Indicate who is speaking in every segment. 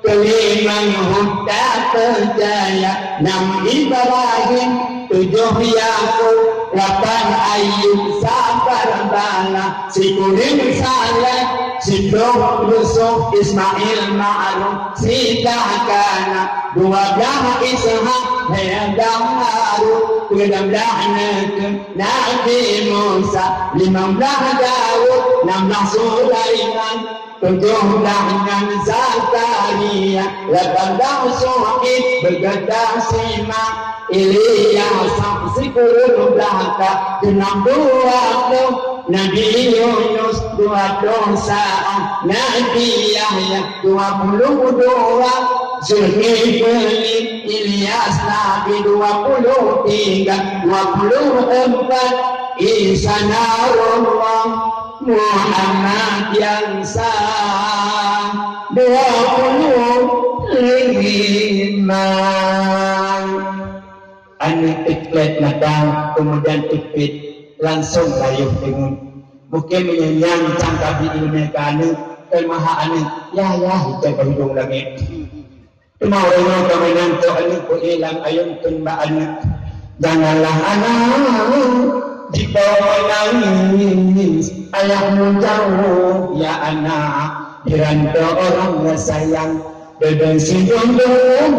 Speaker 1: kelima huda percaya enam Ibrahim tujuh Yakub lapan Ayub sabar bala. Si kuning saleh si Yusuf Ismail Ma'ruf si Kahkana dua belah Ishak Hedam Harun enam belah Nabi Musa lima belah Daud enam belah Sulaiman. Tujuh belah Zakaria lapan belah Suhaib bergadah Simak Ilyas saksi kurun belaka enam dua puluh Nabi Yunus dua dosa Nabi Yahya dua puluh dua Zulkifli Ilyas Nabi dua puluh tiga dua puluh empat Isa Narullah Muhammad yang sah dua puluh lima Anak tiklet datang kemudian tipit langsung layuh dengan mungkin menyanyian cangkap di mereka anu kemaha anu. Ya ya hijau berhidung langit cuma orang kami nanti anu ku ilang ayun tumba anu. Janganlah anak di bawah nangis ayahmu jauh ya anak. Diranda orang sayang dan sidung Ano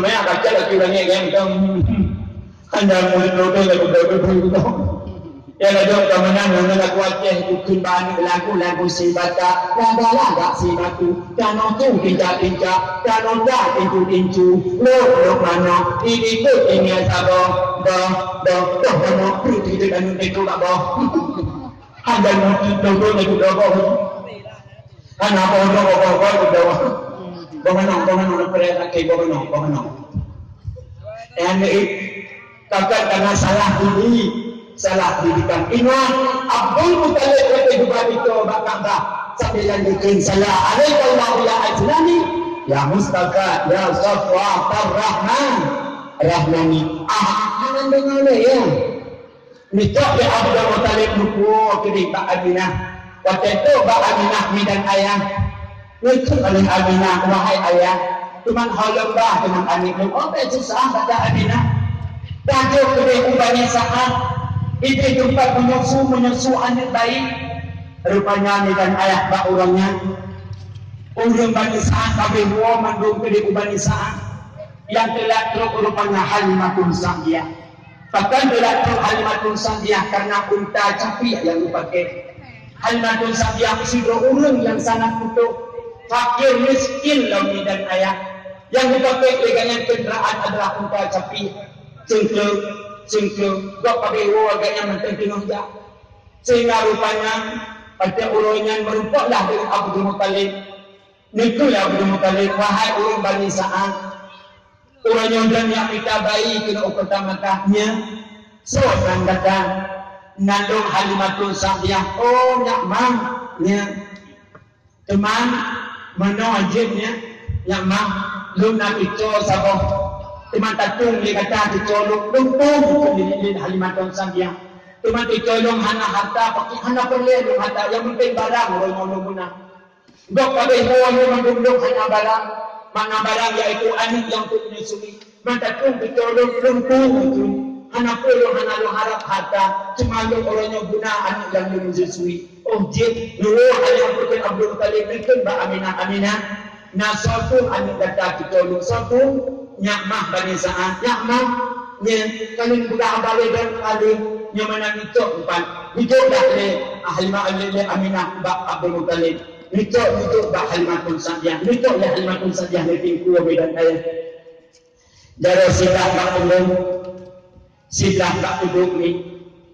Speaker 1: ba yan? Kacau lagi orang yang yang kau hanya mulut mulut lagu lagu lagu kau. Ya lagu kau mana mana lagu apa itu kimbang lagu lagu si bata laga laga si batu kano tu tinja tinja kano da tinju lo lo mana ini tu ini sabo do do do kano tu tinju kano tinju sabo. Hanya mulut mulut lagu lagu. Hanya apa orang orang orang orang Bagaimana, bagaimana, perintah kay bagaimana, bagaimana. And it, kakak karena salah diri, salah didikan. Ingat, Abdul Muttalib kata juga itu, bakal tak sambil lanjutkan salah. Alaikallahu ya ajlani, ya Mustafa, ya Safwa, Rahman, Rahmani. Ah, kanan dengar ya. Nikah ya Abdul Muttalib nuku, kini Pak Aminah. Waktu itu Pak Aminah dan ayah Nutup oleh Aminah, wahai ayah, Tuman halambah dengan anik Oh, itu sah kata Aminah. Tajuk kedai ubahnya sah. Itu tempat menyusu, menyusu anak baik. Rupanya ni dan ayah bak orangnya. Ujung bani sah, tapi dua mandung kedai ubahnya sah. Yang telah teruk rupanya halimatun sahbiah. Bahkan telah teruk halimatun sahbiah karena unta capi yang dipakai. Halimatun mesti dua orang yang sangat kutuk fakir miskin launi dan ayah yang dipakai dengan kenderaan adalah unta capi cengkel cengkel gak pakai wo agaknya mententu nongja sehingga rupanya pada ulunnya merupaklah dengan Abu Muttalib. Nikulah Abu Muttalib wahai ulun bani sa'an orang yang dan yang kita bayi kena ukur tamatahnya. Seorang datang. Nandung halimatul sa'diyah oh nyak mang teman mana wajibnya yang mah lu nak itu sabo teman tatung li kata itu lu. Lumpung di di halimat dan sandia teman itu lu hana harta pakai hana perlu lu harta. Yang penting barang orang mau guna. Dok pada ibu yang mendung hana barang. Mana barang yaitu anik yang tu menyusui mata tung itu lu lumpung itu hana perlu hana lu harap harta. Cuma lu orangnya guna anik yang menyusui Jid dulu ayah putih Abdul Talib itu Mbak Aminah Aminah. Nah suatu anak kata kita lu suatu Nyakmah bani sa'ad. Nyakmah Nya kalian buka balik dan kali Nya mana itu empat Itu dah le Ahli ma'alil Aminah Mbak Abdul Talib Itu itu Mbak Halimatun Sadiah. Itu ya Halimatun Sadiah Lebih kuah beda ayah Dari silah Mbak Umum Silah Mbak Uduk ni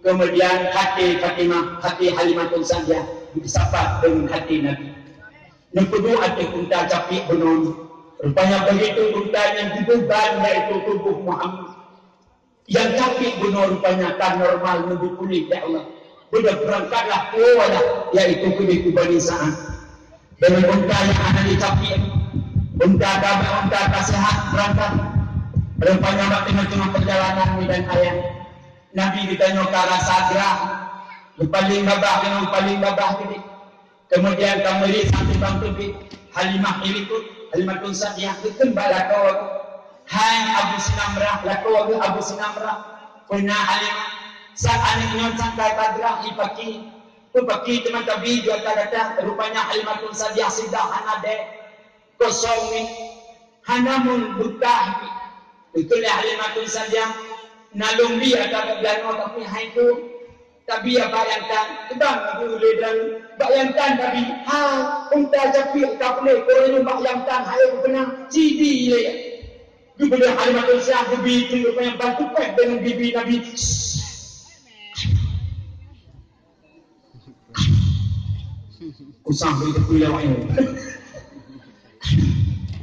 Speaker 1: kemudian hati Fatimah, hati Halimatun saja disapa dengan hati Nabi. Kedua hati unta capi benun. Rupanya begitu unta yang dibeban yaitu tubuh Muhammad. Yang capi benun rupanya kan normal lebih pulih ya Allah. Sudah berangkatlah keluarlah yaitu kulit kubani saat. Dengan unta yang ada di capi. Unta damai, unta tak sehat berangkat. Rupanya Mbak tengah-tengah perjalanan dan ayah. Nabi ditanya ke arah sagra. Paling babah dengan paling babah ini. Kemudian kembali sampai bang tepi Halimah ini tu Halimah tun Sadiah tu kembali kau Hai Abu Sinamrah laku Abu Sinamrah? Pernah Halimah. Saat anak nyon sangkai tadrah ipaki Tu paki teman tabi dua kata rupanya Halimah tun Sadiah sidah hanade kosong ni. Hanamun buta Itulah Halimah tun Sadiah Nalumbi atau belano tapi hai tu tapi ya bayangkan, sedang Nabi boleh dan bayangkan Nabi, ha, unta japi tak boleh, korang ini bayangkan, hai benar, CD ya. Dia boleh halimat usia, bibi itu yang bantu pek dengan bibi Nabi. Kusam beri lewat ini.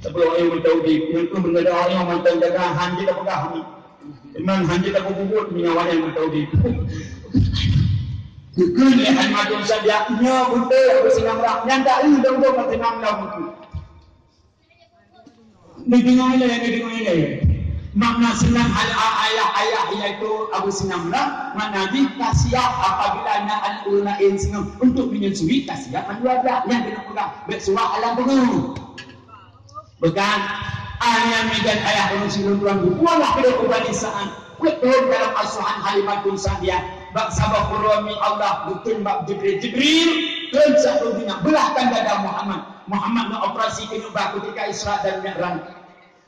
Speaker 1: Sebelum ini beritahu di, yang tu benda orang yang mantan jaga, hanji tak pegang ni. Memang hanji tak kubut, minyak yang beritahu di. Dukun le hal madun sadia nya bunte aku sinam rak nyang tak lu dong dong mati nam lau buku. Ni dengar ile ni dengar ile. Makna senang hal ayah ayah iaitu Abu Sinam rak makna di kasiah apabila nak al ulama in sinam untuk menyusui kasiah keluarga yang kena pegang bersuah alam bungu. Bukan ayah medan ayah manusia tuan buanglah kedokubanisan. Betul dalam asuhan halimatun sadia bak sabah kurami Allah betul bak Jibril. Jibril dan satu dunia belahkan dada Muhammad. Muhammad nak operasi kena bak ketika Isra dan Mi'raj.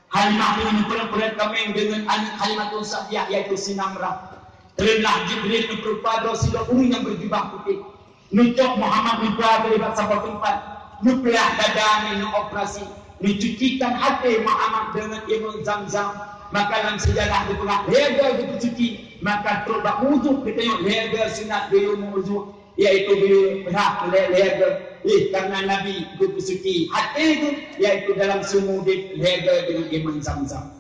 Speaker 1: Halimah ini pelan-pelan kami dengan anak Halimatul Sa'diyah iaitu Sinamrah Telah Jibril berupa dosi dosi yang berjubah putih. Nucuk Muhammad Nubra dari bak sabah tempat Nupelah dada ini operasi Dicucikan hati Muhammad dengan ilmu zam-zam. Maka dalam sejarah dia pula lega dia bercuci maka terubah wujud kita tengok lega sunat dia wujud iaitu dia berhak lega eh karena Nabi dia bersuci. Hati itu iaitu dalam semua dia lega dengan iman zam-zam.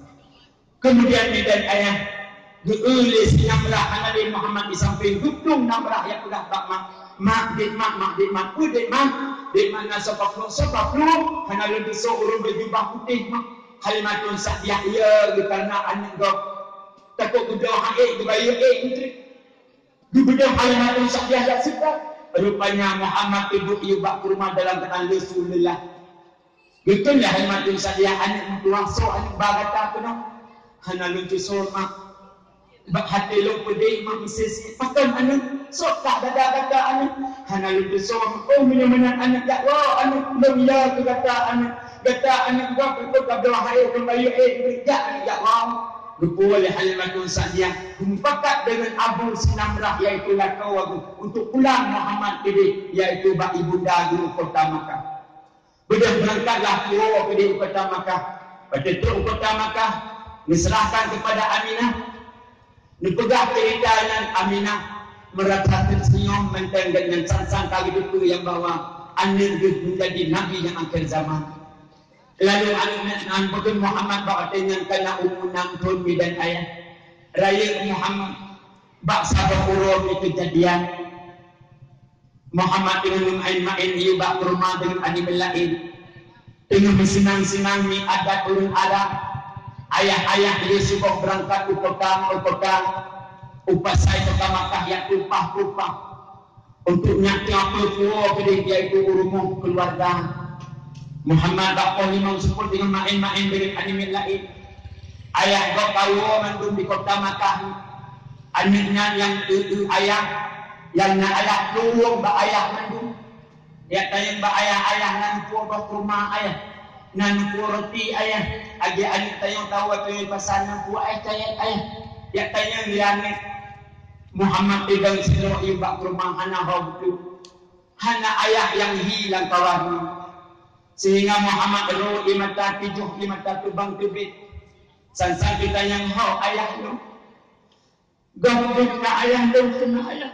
Speaker 1: Kemudian ni dan ayah diulis yang belah Nabi Muhammad di samping. Dukung namrah yang telah tak mak mak dik mak mak dik mak dik mak. Dik mana sebab flu sebab flu hanya lebih seorang berjubah putih mak. Kalimatun sahdiah ya kerana anak kau. Takut kuda haik dibayar eh menteri di bidang kalimatun sahdiah tak suka rupanya Muhammad ibu ibak ke rumah dalam keadaan Rasulullah. Betul lah kalimatun sahdiah anak mentuasa anak bagata apa no hana luncu sorma Bak hati lo pedih mak misis pakan anak sok tak ada kata anak. Hana luncu sorma oh mana anak ya wah anak. Belum ya kata anak. Kata anak gua pergi ke belah air kembali eh berjak ya Allah lupa oleh halimatun sadiah. Kumpakat dengan Abu Sinamrah iaitu lakau untuk pulang Muhammad ini iaitu bak ibunda guru kota Makkah. Bila berangkatlah keluar ke kota Makkah. Pada tu kota Makkah diserahkan kepada Aminah. Dipegang cerita dengan Aminah merasa tersenyum menteng dengan sang-sang kali itu yang bawa Anir menjadi Nabi yang akhir zaman Lalu anak Nabi Muhammad bawa dengan kena umunan kulmi dan ayah. Raya Muhammad bak sabah urut kejadian. Muhammad dengan main-main ia bak rumah dengan animal lain. Dengan bersenang-senang ni adat urun ada. Ayah-ayah dia suka berangkat ke kota, ke. Upah saya kota Makkah yang upah-upah. Untuk nyati apa tua ke dia itu urumuh keluarga. Muhammad bakal lima sepuluh dengan main-main dari anime lain. Ayah kau tahu mandum di kota Makkah. Anaknya yang itu ayah yang nak ayah keluar ba ayah mandum. Dia tanya ba ayah ayah nan kuat ba rumah ayah. Nan kuat roti ayah. Agi anak tanya tahu apa yang pasal nan kuat ayah tanya ayah. Dia tanya dia ni Muhammad ibn Sirah ibak rumah anak hau Hana ayah yang hilang kawan sehingga Muhammad ro imata tujuh imata tubang tubit sansan kita yang hau ayah lu? Gambung na ayah lu kena ayah.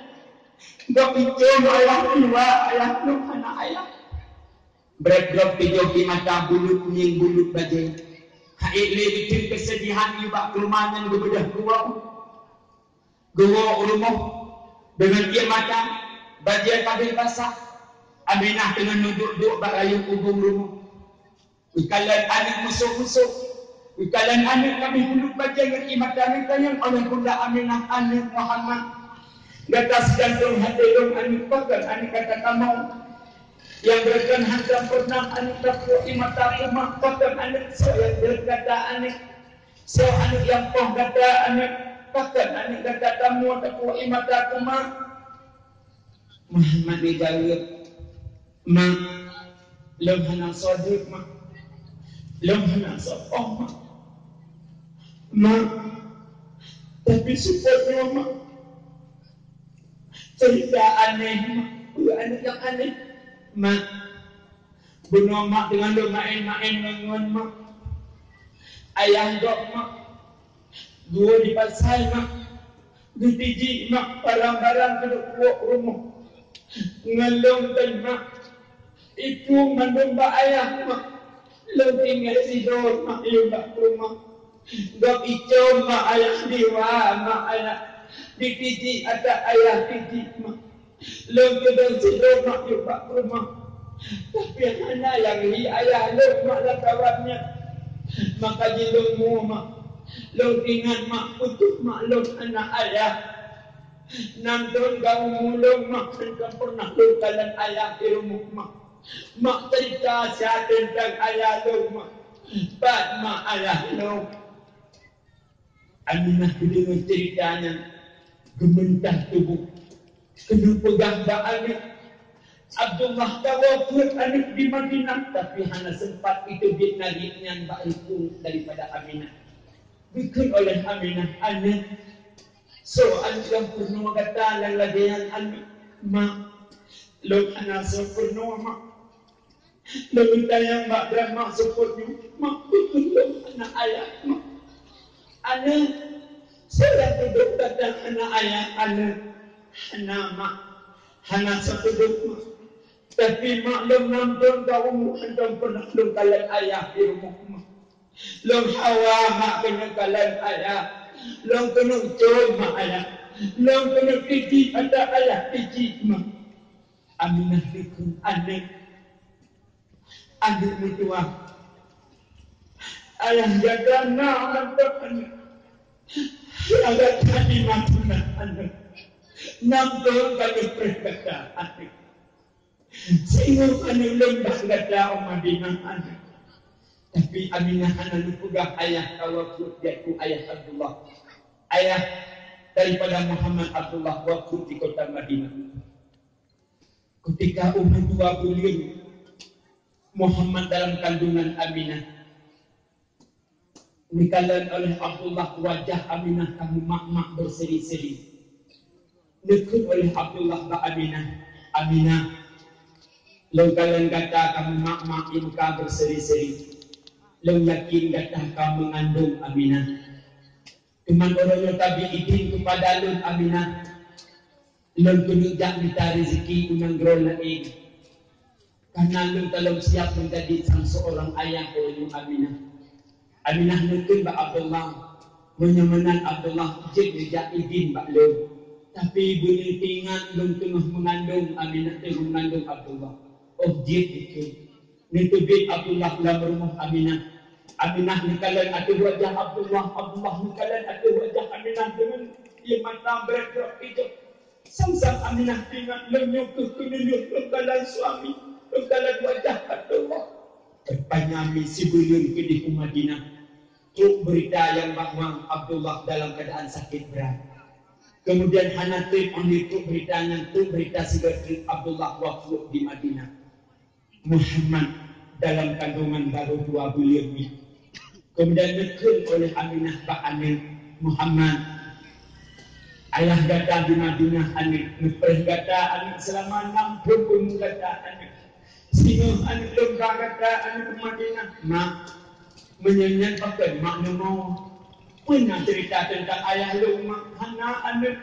Speaker 1: Gambung ayah dua ayah lu kena ayah. Berat drop tujuh imata bulut nying bulut bajai Haik le bikin kesedihan iba kerumahan bebedah gua gua rumah dengan dia makan bajai kabil basah Aminah dengan duduk-duduk berayu kubung rumah. Ikalan anak musuh-musuh. Ikalan anak kami duduk baca dengan imat kami tanya oleh bunda Aminah anak Muhammad. Gata segantung hati dong anak pagar anak kata kamu. yang berikan hantam pernah anak takwa imata rumah pakan anak saya berkata anak saya anak yang poh kata anak pakan anak kata kamu takwa imata rumah Muhammad dijawab ma lam hana sadiq ma. Lam hana sadiq ma. Ma tapi supaya ma. Cerita aneh ma. Anak yang aneh. Mak bunuh mak dengan lu main-main dengan mak ayah dok mak dua di pasal mak. Ditiji mak barang-barang ke buat rumah. Ngelong dan mak. Itu mandumba ayah mak. Lu tinggal tidur mak yubak rumah. Dok icom mak ayah diwa mak ayah ditiji ada ayah tiji mak. Lom kedeng sidok mak yuk pak rumah. Tapi mana yang li ayah lom mak lah kawannya. Maka jilung mu mak. Lom ingat mak putus mak lom anak ayah. Nantun kau mulung mak Engkau pernah lukalan ayah di rumah mak. Mak cerita saya tentang ayah lu mak. Bad mak ayah lu Aminah kedengar ceritanya. Gementah tubuh. Kena pegang anak Abdullah tawafir anak di Madinah. Tapi hanya sempat itu dia nariknya mbak itu daripada Aminah bikin oleh Aminah anak so anak yang pernah kata lagi yang anak ma. Lo anak so pernah ma. Lo minta yang mbak drama supportnya ma. Bikin lo anak ayah ma. Anak saya duduk kata anak ayah anak nama hanya satu doa tapi maklum nonton kau muhadam pernah lu kalian ayah di rumah Long hawa mak kena kalian ayah. Long kena jom mak ayah. Long kena kiji ada ayah kiji mak. Aminah likum anak Anak mutua Ayah jaga nak anak anak. Agak tadi maksudnya anak. Nampak kami berkata adik. Sehingga kami lembah kata Madinah adik. Tapi Aminah anak lupugah ayah kawakut yaitu ayah Abdullah. Ayah daripada Muhammad Abdullah waktu di kota Madinah. Ketika umur dua bulan Muhammad dalam kandungan Aminah. Dikalan oleh Abdullah wajah Aminah kamu mak-mak berseri-seri nekut oleh Abdullah bin Aminah. Aminah, lo kalian kata kamu mak-mak imka berseri-seri. Lo yakin kata kamu mengandung Aminah. Teman orangnya tabi izin kepada lo Aminah. Lo penunjuk minta rezeki unang gerol lain. Karena lo kalau siap menjadi sang seorang ayah oleh Aminah. Aminah nukun ba Abdullah. Menyamanan Abdullah jik izin ba lo. Tapi bunyi tingat belum tengah mengandung Aminah tengah mengandung Abdullah. Objek itu. Bin Abdullah dalam rumah Aminah. Aminah ni kalian ada wajah Abdullah. Abdullah ni kalian ada wajah Aminah dengan ia mata berat itu. Sang-sang Aminah tingat menyukuh kenunyuk kekalan suami. Kekalan wajah Abdullah. Terpanyami si bulun ke di Madinah. Truk berita yang bahawa Abdullah dalam keadaan sakit berat. Kemudian Hanatim menghitung beritanya itu berita Sibatul Abdullah Wafud di Madinah. Muhammad dalam kandungan baru dua bulan ini. Kemudian nekun oleh Aminah Pak Amir Muhammad. Ayah kata di Madinah Amir. Nuprih kata Amir selama enam puluh kata Amir. Sehingga Amir lomba kata Amir ke Madinah. Mak menyanyian pakai mak mau pernah cerita tentang ayah mak hana anak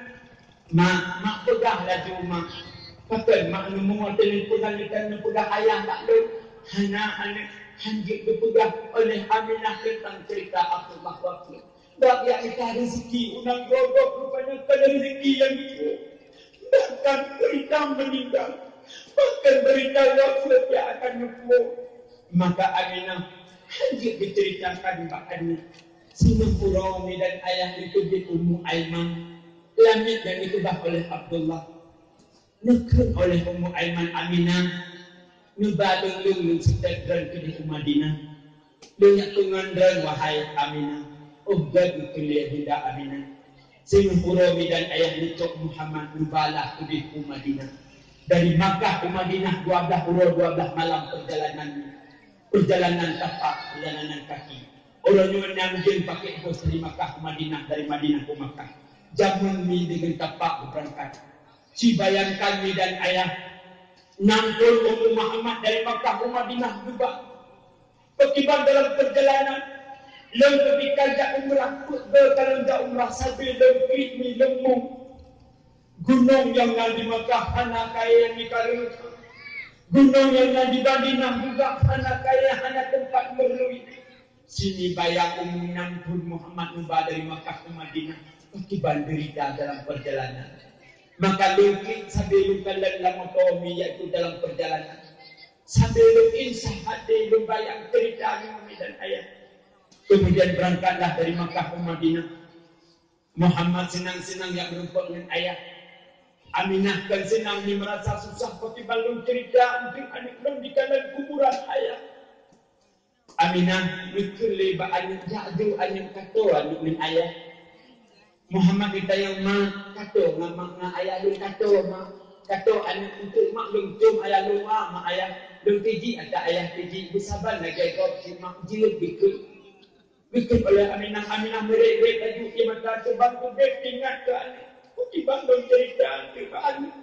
Speaker 1: mak mak pegang lah tu mak kata mak nu mau telefon ni kan pegang ayah tak lu hana anak hanjik berpegang oleh Aminah tentang cerita Abdullah Bak yang kita rezeki unang gogok rupanya kena rezeki yang itu. Bahkan berita meninggal. Bahkan berita wafat yang akan nukwu maka Aminah hanjik diceritakan Mbak Aminah Sina Furaumi dan ayah itu di Ummu Aiman Langit dan bah oleh Abdullah. Nekun oleh Ummu Aiman Aminah Nubadong lung lung setegran ke di Madinah. Lunyak tungan dan wahai Aminah. Oh gad kuliah tidak Aminah. Urami dan ayah Nutuk Muhammad Nubalah ke di Madinah. Dari Makkah ke Madinah 12 puluh 12 malam perjalanan perjalanan tapak, perjalanan kaki. Orang yang jin pakai bos dari Makkah ke Madinah, dari Madinah ke Makkah. Jamun mi dengan tapak berangkat. Si bayangkan mi dan ayah Nangkul Ummu Muhammad dari Makkah ke Madinah juga. Berkibar dalam perjalanan. Lem ketika jak umrah, kalau jak umrah sambil lem mi lemung. Gunung yang ada di Makkah anak kaya yang dikalut. Gunung yang ada di Madinah juga anak kaya anak tempat berlui. Sini bayang umunan pun Muhammad Nubah dari Makkah ke Madinah. Akibat derita dalam perjalanan. Maka lukit sambil luka dalam motomi iaitu dalam perjalanan. Sambil lukin sahati lumbayang cerita Nabi dan ayah. Kemudian berangkatlah dari Makkah ke Madinah. Muhammad senang-senang yang berumpuk dengan ayah. Aminah kan senang ni merasa susah Pati balung cerita Untuk anak belum di kanan kuburan ayah Aminah Mikir leba anak jadu Anak kata anak ni ayah Muhammad kita yang ma Kata mak na ayah lu kata ma Kata anak untuk mak belum cium ayah lu ma mak ayah Belum tiji ada ayah tiji Bersabar lagi kau mak jilid bikut Bikut oleh Aminah. Aminah merik-merik baju Ia mata sebab tu dia ingat ke anak? Dibandung cerita Tuhan.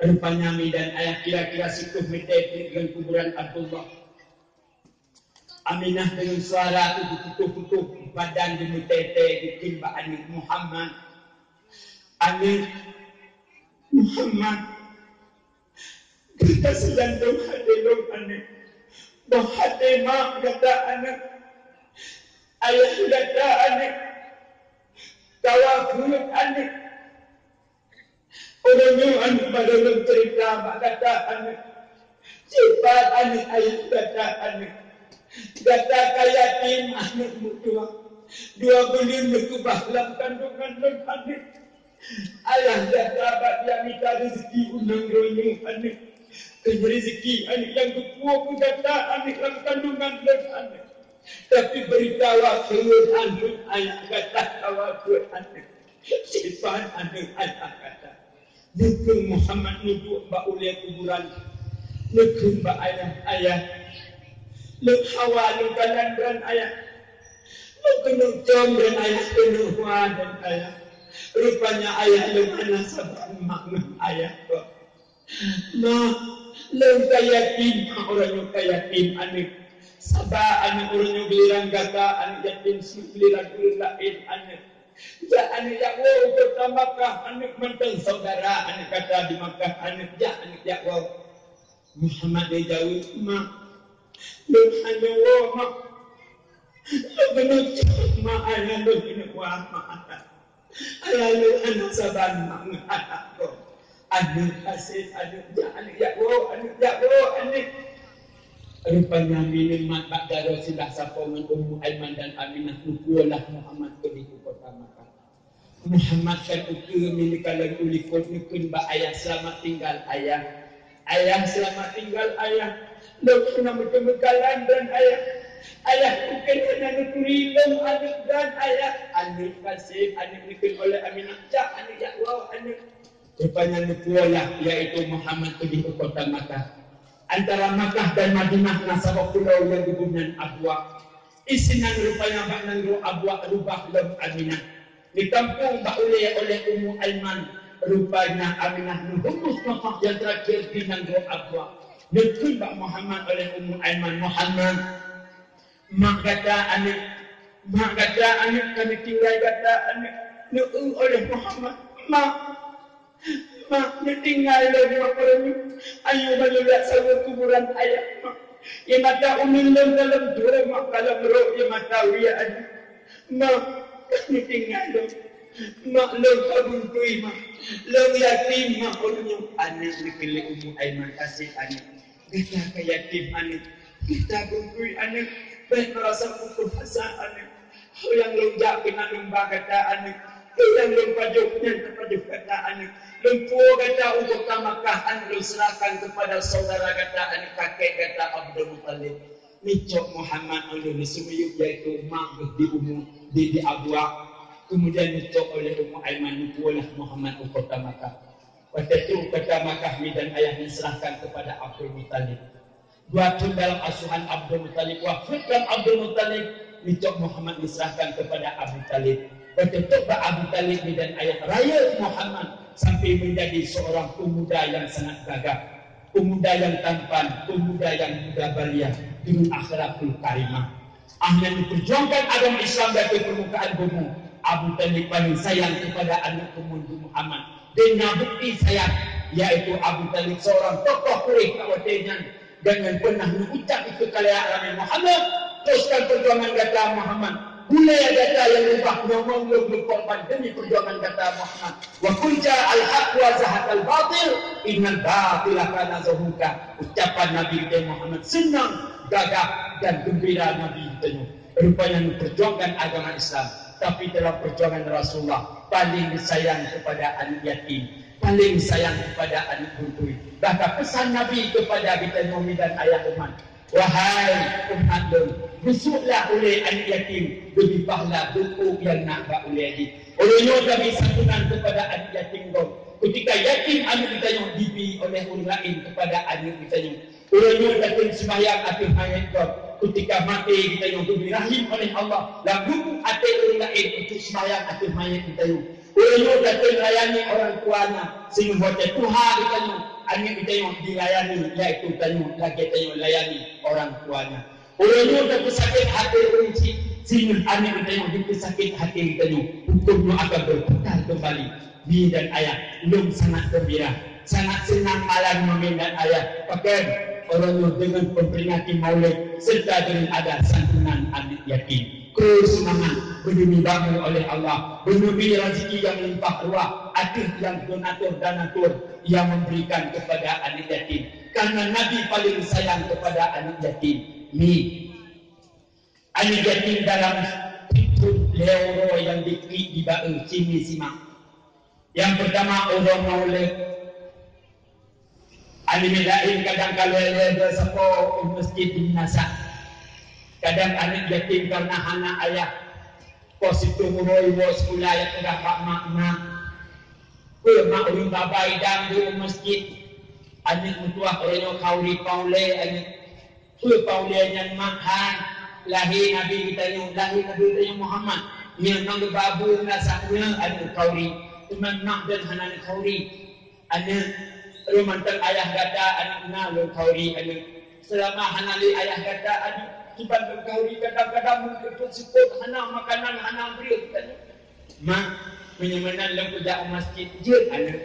Speaker 1: Rupanya mi dan ayah kira-kira sikuh metetik dengan kuburan Abdullah. Aminah dengan suara itu ditutup-tutup badan di metete bikin Mbak Ani Muhammad. Ani Muhammad. Kita sedang dong hati dong Ani. Dong hati mak kata anak. Ayah kata anak. Kawakut anak. Orang yang anak pada cerita mak kata anak. Cepat anak ayah kata anak. Kata kaya tim anak dua. Dua bulan berkubah dalam kandungan anak. Ayah kata abad yang minta rezeki unang ronyong anak. Kerja rezeki anak yang kepua pun kata anak dalam kandungan anak. Tapi beritahu akhir anak ayah kata akhir anak. Cepat anak ayah kata. Negeri Muhammad nuduh mbak ulia kuburan. Negeri mbak ayah ayah. Lek hawa lu kanan dan ayah. Lu kena jom dan ayah kena hua dan ayah. Rupanya ayah lu mana sabar makna ayah kok. Nah, lu kaya tim orang yang kaya tim anik. Sabar anak orang yang giliran kata anak yatim si giliran lain anak. Ya anak ya wow kota Makkah anak mantan saudara anak kata di Makkah anak ya anak ya wow Muhammad dia jauh mak mak lu benar mak ayah lu kena wah mak ayah lu sabar mak anak kau anak kasih anak ya anak ya anak ya anak Rupanya minim mat bak daro silah sapa men Ummu Aiman dan Aminah nukulah Muhammad ke di Makkah. Muhammad kan ukur milik kalau ulikot nukun ba ayah selamat tinggal ayah. Ayah selamat tinggal ayah. Lok kena betul-bekalan dan ayah. Ayah bukan kena nukuri lem anak dan ayah. Anak kasih, anak nukun oleh Aminah. Ya, anak ya, wow, anak. Rupanya nukulah, iaitu Muhammad ke di kota Makkah antara Makkah dan Madinah nasabah pulau yang dibunyian Abwa. Isinan rupanya Mbak Nangro Abwa rubah lem Aminah. Di kampung Mbak Ule oleh Ummu Aiman rupanya Aminah nuhumus nafah yang terakhir di Nangro Abwa. Nekun Mbak Muhammad oleh Ummu Aiman Muhammad. Mak kata anak, mak kata anak kami tinggal kata anak. Nekun oleh Muhammad. Mak, Mak, dia tinggal lagi orang ni. Ayo balik sama kuburan ayah. Mak, ia mata umin dalam dalam dua mak kalau merok ia mata wia aja. Mak, dia tinggal lagi. Mak, lo kabun kui mak. Lo yatim mak orangnya. Anak dipilih umum Aiman kasih anak. Kita ke anak. Kita bungkui anak. Baik merasa pukul hasa anak. Yang lo jak kena nombak kata anak. yang lem pajuk yang terpajuk kata anak lem tua kata untuk tamakahan lem serahkan kepada saudara kata anak kakek kata Abdul Muttalib Nicok Muhammad oleh Nisumiyuk yaitu mak di umum di di Abwa kemudian nicok oleh Ummu Aiman nukulah Muhammad ke kota Pada itu kota Makkah dan ayahnya serahkan kepada Abdul Muttalib dua dalam asuhan Abdul Muttalib wafat dalam Abdul Muttalib nicok Muhammad diserahkan kepada Abu Talib bertutup Abu Talib dan ayah raya Muhammad sampai menjadi seorang pemuda yang sangat gagah pemuda yang tampan pemuda yang muda belia dengan akhlakul karimah. Ahli memperjuangkan agama Islam dari permukaan bumi. Abu Talib paling sayang kepada anak kemundu Muhammad. Dengan bukti sayang, yaitu Abu Talib seorang tokoh kuih kawatirnya dengan pernah mengucap itu kalian Nabi Muhammad. Teruskan perjuangan kata Muhammad. Mulai kata yang ubah ngomong lu berkorban demi perjuangan kata Muhammad. Wa kunja al-haq wa zahat al-batil. Innal batil akan zahuka. Ucapan Nabi Muhammad senang gagah dan gembira Nabi itu. Rupanya memperjuangkan agama Islam. Tapi dalam perjuangan Rasulullah paling sayang kepada anak yatim. Paling sayang kepada anak buntui. Bahkan pesan Nabi kepada kita Nabi dan ayah umat. Wahai umat lu, besuklah oleh anak yatim. Pahala doa yang nak buat oleh lagi. Olehnya kami santunan kepada anak yatim kau. Ketika yatim anak kita yang dibi oleh orang lain kepada anak kita yang Ulanya datang sembahyang atas mayat kau. Ketika mati kita yang diberi rahim oleh Allah. Lalu atas orang lain untuk sembahyang atas mayat kita yang. Ulanya datang layani orang tuanya. Sehingga buatnya Tuhan kita yang. Anak kita yang dilayani. Iaitu tanya lagi tanya layani orang tuanya. Ulanya datang sakit hati kunci. Sehingga anak kita yang sakit hati kita yang. Hukumnya akan berputar kembali. Bi dan ayah. Belum sangat gembira. Sangat senang malam memindah ayah. Pakai orang dengan memperingati maulid serta dengan ada santunan adik yatim. Kesemangat berdemi bangun oleh Allah. Berdemi rezeki yang melimpah ruah. Adik yang donatur dan natur yang memberikan kepada adik yatim. Karena Nabi paling sayang kepada adik yatim. Ni. Adik yatim dalam pintu leoro yang dikri di bau sini simak. Yang pertama orang maulid Alim lain kadang kalau ada sepo masjid di nasa. Kadang anak yatim karena anak ayah. Positif muroi wa sekolah yang tidak pak mak mak. Kue mak ulun babai dan di masjid. Anak mutuah orang kauli paule anak. Kue paule yang makan. Lahir Nabi kita yang lahir Nabi kita yang Muhammad. Yang nang babu nasaknya anak kauli. Teman mak dan anak kauli. Anak Lu mantan ayah kata anak na lu kauri anak. Selama hanali ayah kata anak kiban lu kauri kadang-kadang mungkin sebut hana makanan hana beri kita. Ma menyemanan lam kerja masjid je anak.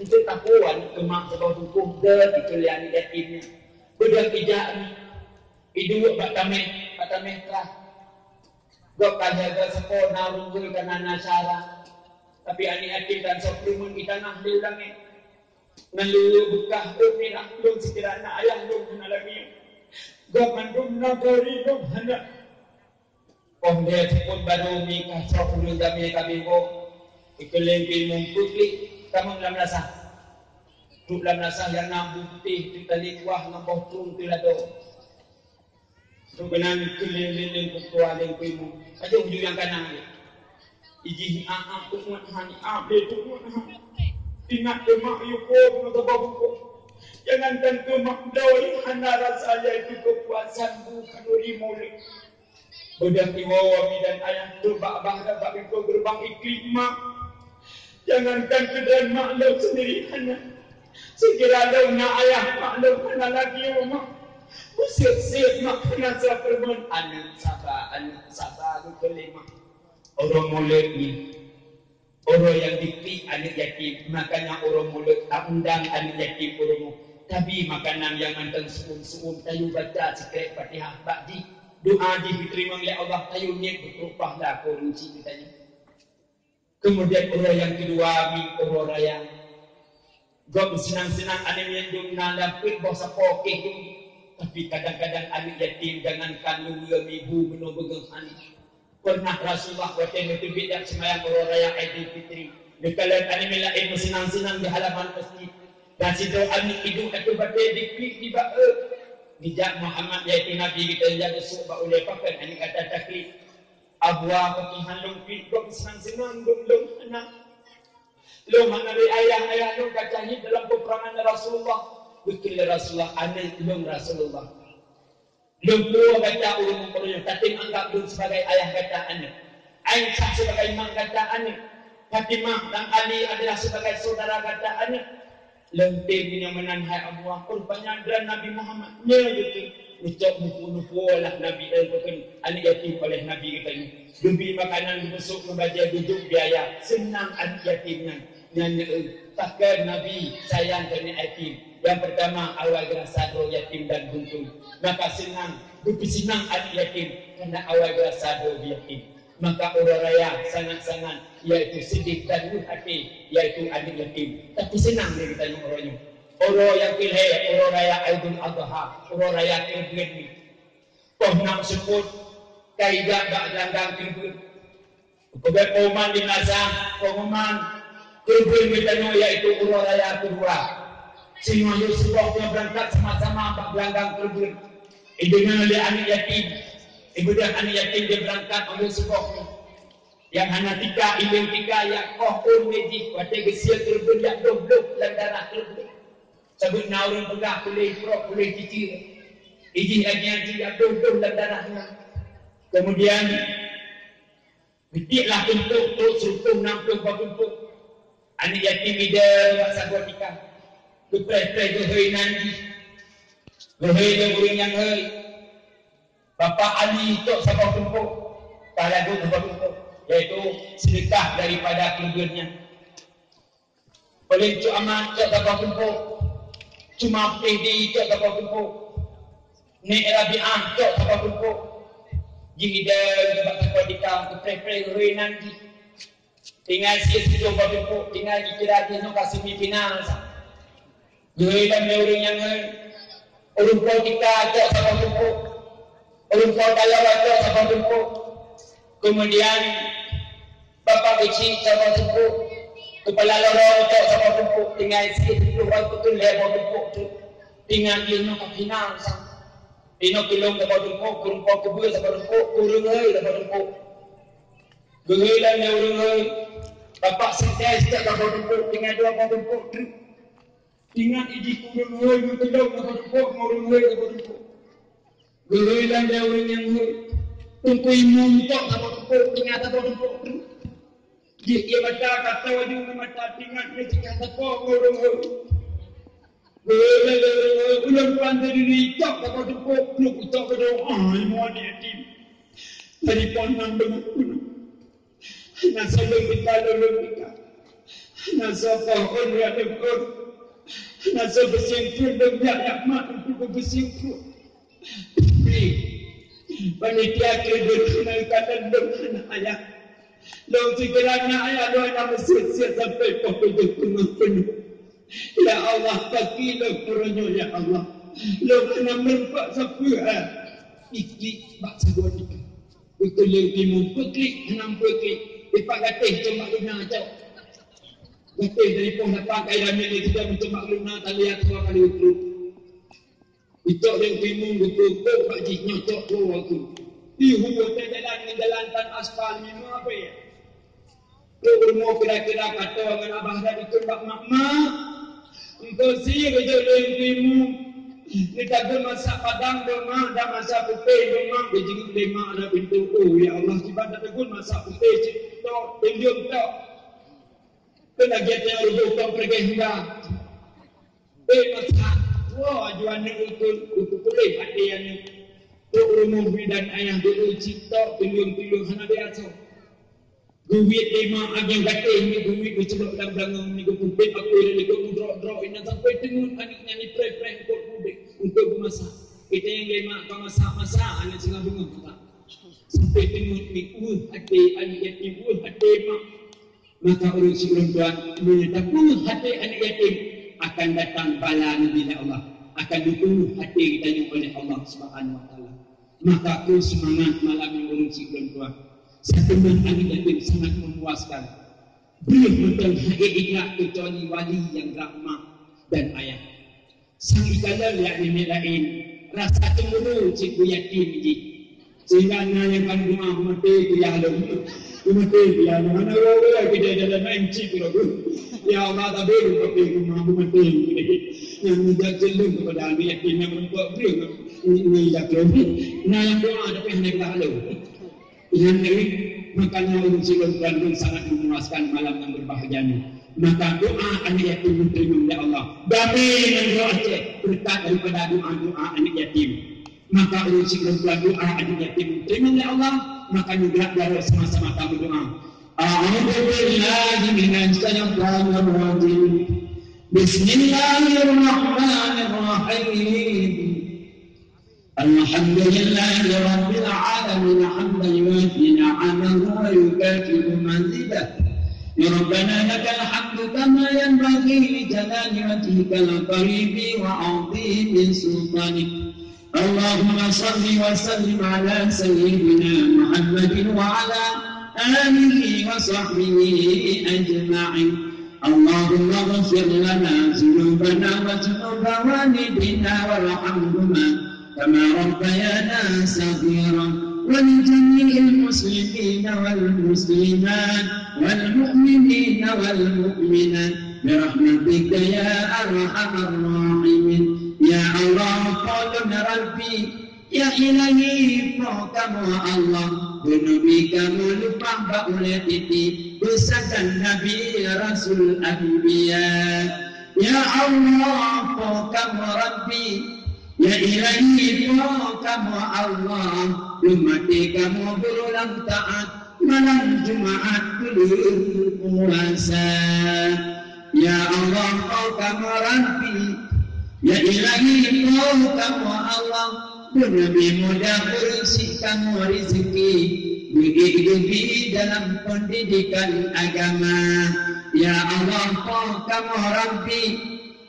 Speaker 1: Untuk takuan kemak sebab hukum dah dikeliani yatimnya. Beda kerja ni. Idu tameh, buat tameh kelas. Gua kaja ke sekolah narung kerana nasara. Tapi anak yatim dan suplemen kita nak Eh nalulu bekah bumi naklum sekiranya ayah dum hana lagi gaman dum nagari dum hana Om dia pun baru mi kasro ulu dami kami bo ikeling pi mumputli kamu dalam rasa tu dalam rasa yang nam bukti tu tali kuah nam botung tu lado tu. Benan ikeling ling kutua ling pi mu aja ujung yang kanan iji a a tu muat hani a be tu muat hani Ingat ke mak yukum. Jangan tentu mak dawai hana rasa itu kepuasan bukan uri mulut. Budak dan ayah tu bak bah dapat itu gerbang iklim mak. Jangan tentu dan mak lo sendiri hana. Sekira lo ayah mak lo hana lagi ya mak. Usir-sir mak hana sabar Anak sabar, anak sabar lu kelima. Orang mulut ni orang yang dikri anak yatim makanya orang mulut tak undang anak yatim orang tapi makanan yang anteng suum-suum tayu baca sekret fatihah bakdi doa diterima oleh Allah tayu niat berupah lah korunci katanya kemudian orang yang kedua min orang raya. Gak senang-senang anak yang nalam pik bosa pokeh tapi kadang-kadang anak yatim jangan kandung ibu menunggu begang pernah Rasulullah buat yang itu bidak semayang orang raya Aidil Fitri. Dekalan ani mila ibu senang-senang di halaman masjid. Dan si doa ni hidup itu batai di klik di ba'a. Dijak Muhammad iaitu Nabi kita yang suh ba'u lepakan. Ini kata taklif. Abwa pakihan long klik. Dok senang-senang dok long anak. Long mana dari ayah-ayah long kacahi dalam peperangan Rasulullah. Bukil Rasulullah. Anak long Rasulullah. Lumpuh kata ulun memperoleh. Tapi anggap dulu sebagai ayah kata anak. Aisyah sebagai mak kata anak. Fatimah dan Ali adalah sebagai saudara kata anak. Lenting yang menanhai Abu Bakar. Penyandran Nabi Muhammad. Ya betul. Ucap buku-buku lah Nabi dan bukan anak yatim oleh Nabi katanya. Demi makanan busuk membaca duduk biaya. Senang anak yatimnya. Nyanyi takkan Nabi sayang kena yatim. Yang pertama awal gerasa roh yatim dan buntung maka senang Bukan senang adik yatim Kerana awal berasa dua yatim Maka orang raya sangat-sangat Iaitu sedih dan luh hati Iaitu adik yatim Tapi senang dia kita yang orangnya Orang yang pilih Orang raya Aidul Adha Orang raya ni Kau nak sebut Kaidah bak langgang Kirbun Kepada Oman di Nazam Oman Kirbun kita iaitu orang raya kedua Sehingga Yusuf berangkat sama-sama bak langgang Kirbun Ibu dengan oleh anak yatim. Ibu dan anak yatim dia berangkat oleh sebuah yang anak tika, ibu tika, yang koh pun meji, kata gesia terbendak dok-dok dalam darah terbendak. Sebut naurun pegah, boleh prok, boleh cicir. Iji lagi yang tidak dok-dok dalam darahnya. Kemudian, Betiklah bentuk tu, serupung nampung buat bentuk. Anak yatim ida, masa buat tika. Tu, hei nanti. Lehei dia guring yang hei. Bapa Ali tok siapa tumpuk. Tak lagu siapa tumpuk. Iaitu sedekah daripada keluarganya. Paling cuk amat tok siapa tumpuk. Cuma putih di tok siapa tumpuk. Nek Rabi'ah tok siapa tumpuk. Jihida sebab siapa dikam. Kepre-pre hei nanti. Tinggal siya si Jomba tumpuk. Tinggal kira dia nak kasih Hei dan orang yang hei. Rumput kita ajak sama rumput. Rumput dalam ajak sama rumput. Kemudian bapa kecil sama rumput. Kepala lorong ajak sama rumput. Tinggal sikit itu orang betul lebar rumput tu. Tinggal dia nak final sama. Ino kilong dapat rumput, rumput kebul dapat rumput, kurung hai dapat rumput. Genghilan yang urung hai. Bapak sentai setiap dapat rumput, tinggal dua dapat rumput. Ingat iji hoi mu tedau na berpok ngurun hoi na berpok. Geloy lang dia orang yang hoi. Tungkui muntok na berpok ingat na berpok. Di ia mata kata wajib mata ingat po ngurun hoi. Geloy lang dia orang hoi. Ulang pandai diri itak na berpok. Nuk itak na berpok. Ah, imu ni yatim. Dari pon nang berpok. Nasa lembika lembika. Nasa pohon ya lembika. Nasa bersimpul dan banyak mak untuk bersimpul. Beri. Panitia kredit kenalkan dan dengan ayah. Lalu sekiranya ayah doa nama siap-siap sampai pokoknya penuh-penuh. Ya Allah, pakilah peranyo ya Allah. Lalu kena merempak sampai Iklik bak sebuah tiga. Betul yang timur, peklik, enam peklik. Ipak gatih, cuma luna jauh. Mungkin dari pun dapat kaya dan ini kita untuk maklumna tali yang tua kali itu. Itu yang timung itu kok pak cik nyocok tu aku. Di hubu jalan ni jalan tan aspal ni apa ya? Tu rumah kira-kira kata dengan abah tadi tu pak makma. Engkau si kerja yang timung. Ni tak masa padang doma, dah masa putih doma, bejing lima ada pintu. Oh ya Allah, tiba tak masa putih cik. Tok, tunjuk tok. Kena kita rujuk kau pergi hingga. Eh. Wah, juan ni itu. Itu boleh hati yang ni. Tu rumah dan ayah dulu cipta pilih-pilih hana dia so. Duit lima agen kata ini duit celok dalam belakang ni ku kubik aku ini ku drop-drop ini sampai tenun anaknya ni pray-pray untuk kubik untuk memasak. Kita yang lima kau masak-masak anak jangan bingung tak. Sampai tenun ni uh hati anak yatim uh hati mak maka orang si perempuan menyetakkan hati anak yatim akan datang bala Nabi Allah akan dibunuh hati kita oleh Allah Subhanahu Wa Taala maka aku semangat malam yang orang si perempuan
Speaker 2: Setelah anak yatim sangat memuaskan. Belum betul hakikat kecuali wali yang rahmah dan ayah. Sang ikala yang nenek lain rasa cemburu cikgu yatim ini. Sehingga anak yang kan rumah mati dia lalu. Mati dia lalu. Mana orang kita dalam main cikgu lalu. Ya Allah tapi mati rumah mati. Yang tidak celung kepada yatim yang membuat beri. Ini tidak lebih. Nah yang doa tapi hanya kita lalu. Yang ini makanya urus sikul Bandung sangat memuaskan malam yang berbahagia ini. Maka doa anak yatim diterima oleh Allah. Dami dengan doa cek berkat daripada doa-doa anak yatim. Maka urus sikul doa anak yatim diterima oleh Allah Maka juga dari sama-sama kami doa. A'udhu billahi minan syaitanir rajim. Bismillahirrahmanirrahim. الحمد لله رب العالمين حمدا يوافي نعمه ويكافئ مزيده يا ربنا لك الحمد كما ينبغي لجلال وجهك القريب وعظيم سلطانك اللهم صل وسلم على سيدنا محمد وعلى آله وصحبه أجمعين. اللهم اغفر لنا ذنوبنا وذنوب والدينا وارحمهما. كما ربيانا صغيرا. ولجميع المسلمين والمسلمات والمؤمنين والمؤمنات. برحمتك يا ارحم الراحمين يا الله قال ربي يا إلهي فوقم الله ذنوبك ملفا بأولئتي بسد النبي رسول الأنبياء يا الله فوقم ربي Ya ilahi kau kamu Allah Umati kamu berulang taat Malam Jumaat belum puasa Ya Allah kau kamu Rabbi Ya ilahi kau kamu Allah Nabi muda berisi kamu rezeki. Bagi dalam pendidikan agama. Ya Allah kau kamu Rabbi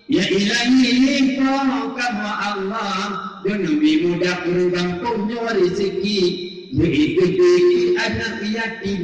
Speaker 2: Ya ilahi kau kamu Allah Demi mudah berubah punya rezeki. Begitu anak yatim